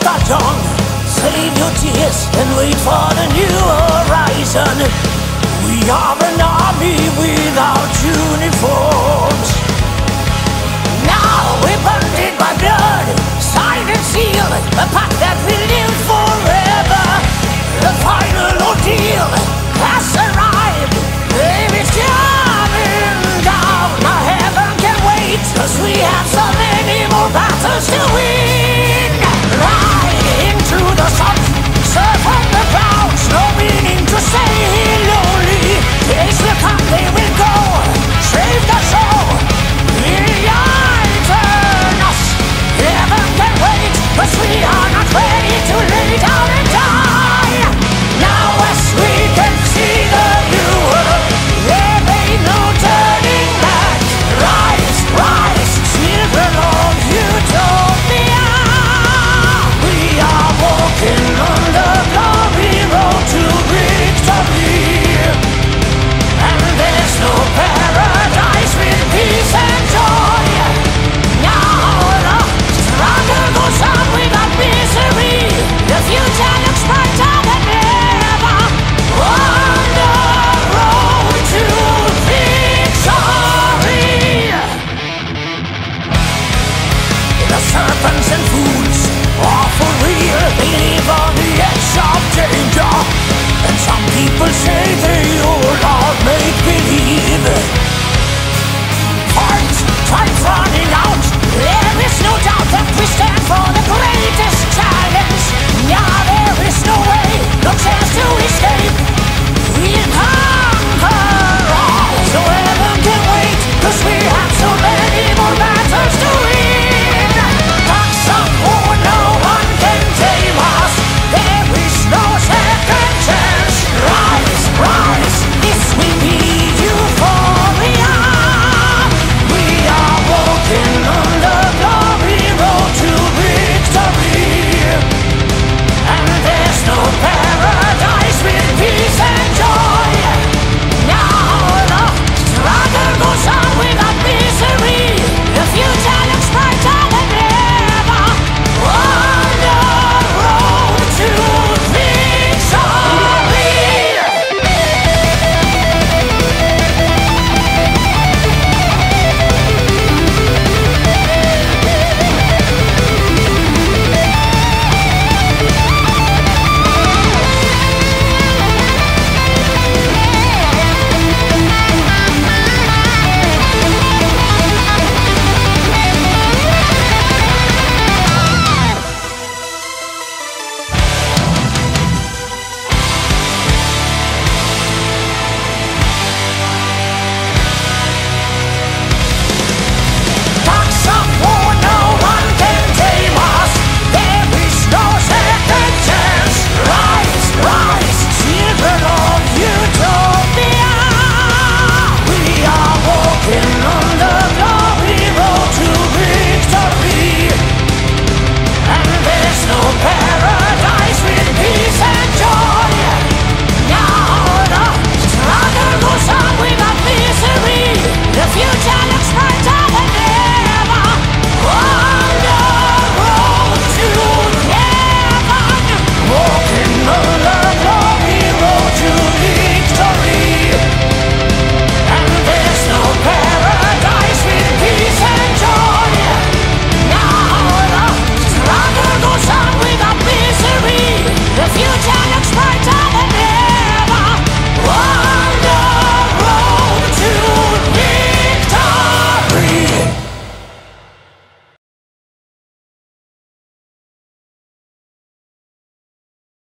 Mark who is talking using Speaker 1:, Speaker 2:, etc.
Speaker 1: start on Save your tears and wait for the new horizon. We are forsaken your heart make believe.